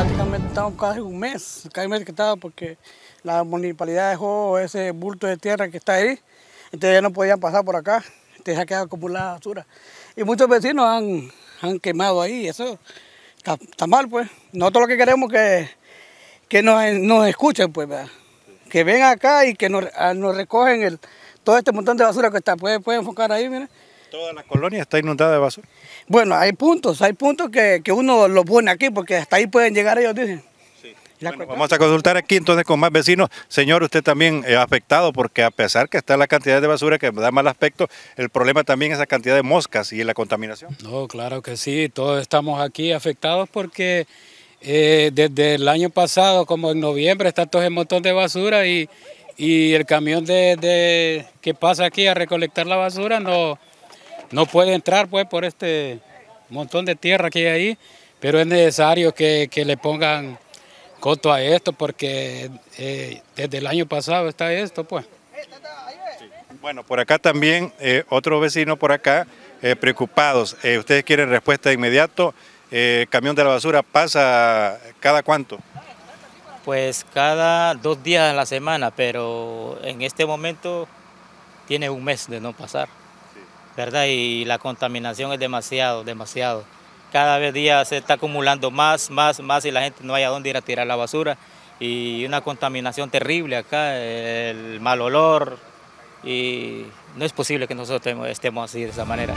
prácticamente estamos casi un mes, casi un mes que estaba porque la municipalidad dejó ese bulto de tierra que está ahí, entonces ya no podían pasar por acá, entonces ha quedado acumulada basura. Y muchos vecinos han, han quemado ahí, eso está, mal pues. Nosotros lo que queremos es que, que nos, nos escuchen pues, ¿verdad? que vengan acá y que nos, nos recogen el, todo este montón de basura que está, puede, puede enfocar ahí, mira. ¿Toda la colonia está inundada de basura? Bueno, hay puntos, hay puntos que, que uno los pone aquí porque hasta ahí pueden llegar ellos, dicen. Bueno, vamos a consultar aquí entonces con más vecinos. Señor, usted también es afectado porque a pesar que está la cantidad de basura que da mal aspecto, el problema también es la cantidad de moscas y la contaminación. No, claro que sí, todos estamos aquí afectados porque eh, desde el año pasado, como en noviembre, está todo ese montón de basura y, y el camión de, de, que pasa aquí a recolectar la basura no, no puede entrar pues por este montón de tierra que hay ahí, pero es necesario que, que le pongan coto a esto porque eh, desde el año pasado está esto pues. Bueno, por acá también eh, otro vecino por acá eh, preocupados. Eh, ustedes quieren respuesta de inmediato. Eh, camión de la basura pasa cada cuánto? Pues cada dos días a la semana, pero en este momento tiene un mes de no pasar, ¿verdad? Y la contaminación es demasiado, demasiado. Cada vez día se está acumulando más, más, más y la gente no hay a dónde ir a tirar la basura. Y una contaminación terrible acá, el mal olor, y no es posible que nosotros estemos así de esa manera.